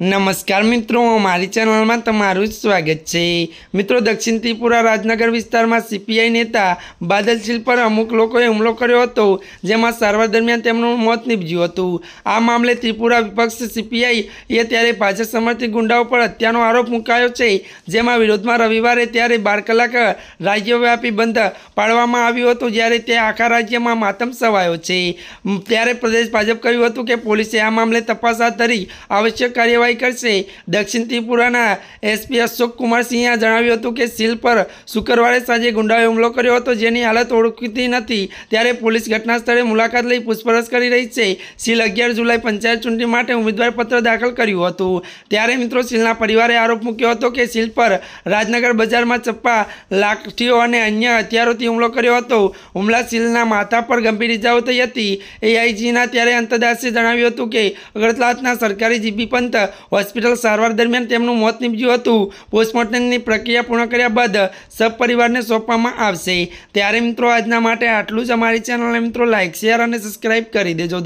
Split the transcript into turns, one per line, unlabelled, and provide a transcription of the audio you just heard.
નમસ્કાર મિત્રો, મારી ચેનલમાં તમારું સ્વાગત છે. મિત્રો, દક્ષિણ ત્રિપુરા રાજનગર વિસ્તારમાં સીપીઆઈ નેતા બાદલશીલ પર અમુક લોકોએ હુમલો કર્યો હતો, જેમાં સારવાર દરમિયાન તેમનું મોત નીપજ્યું હતું. આ મામલે ત્રિપુરા વિપક્ષ સીપીઆઈ એ ત્યારે ભાજપ સમર્થિત ગુંડાઓ પર હત્યાનો આરોપ મુકાયો છે, જેમાં વિરોધમાં રવિવારે ત્યારે બાર કલાક રાજ્યવ્યાપી બંધ પાડવામાં આવ્યું હતું, જ્યારે તે આખા રાજ્યમાં માતમ સવાયો છે. ત્યારે પ્રદેશ ભાજપ કહ્યું હતું કે પોલીસે આ મામલે તપાસ હાથ ધરી આવશ્યક કાર્યવાહી કરશે. દક્ષિણ ત્રિપુરાના એસપી અશોક કુમાર સિંહે જણાવ્યું હતું કે સીલ પર શુક્રવારે સાંજે ગુંડાએ હુમલો કર્યો હતો જેની હાલત ઓળખતી નથી. ત્યારે પોલીસ ઘટના સ્થળે મુલાકાત લઈ પૂછપરછ કરી રહી છે. સીલ અગિયાર જુલાઈ પંચાયત ચૂંટણી માટે ઉમેદવારપત્ર દાખલ કર્યું હતું. ત્યારે મિત્રો સીલના પરિવારે આરોપ મૂક્યો હતો કે સીલ પર રાજનગર બજારમાં ચપ્પા લાઠીઓ અને અન્ય હથિયારોથી હુમલો કર્યો હતો. હુમલા સીલના માથા પર ગંભીર ઇજાઓ થઈ હતી. એઆઈજીના ત્યારે અંતદાસે જણાવ્યું હતું કે અગરતલાતના સરકારી જીબી પંત હોસ્પિટલ સારવાર દરમિયાન તેમનું મોત નીપજ્યું હતું. પોસ્ટમોર્ટમની પ્રક્રિયા પૂર્ણ કર્યા બાદ સબપરિવારને સોંપવામાં આવશે. ત્યારે મિત્રો, આજના માટે આટલું જ. અમારી ચેનલને મિત્રો લાઇક શેર અને સબસ્ક્રાઈબ કરી દેજો.